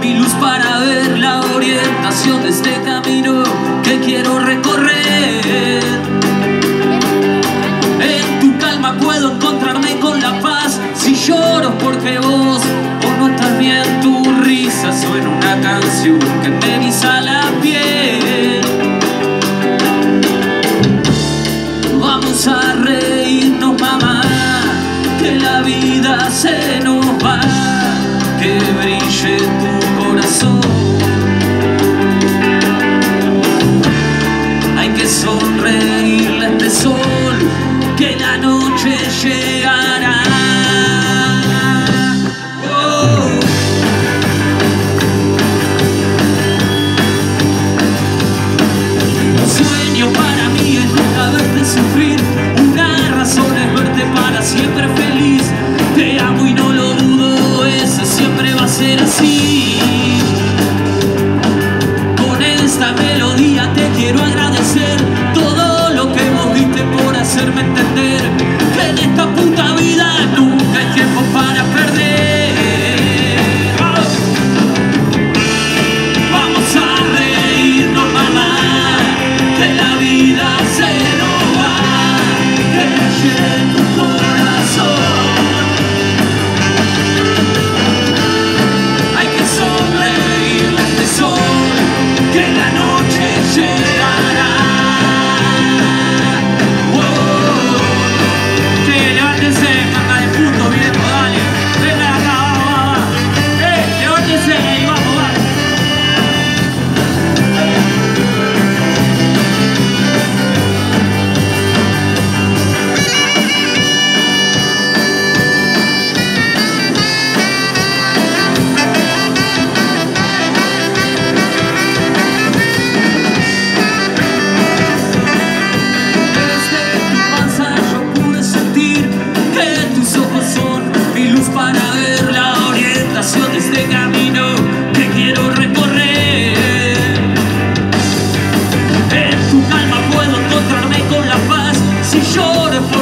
mi luz para ver la orientación de este camino que quiero I see suis chaud de.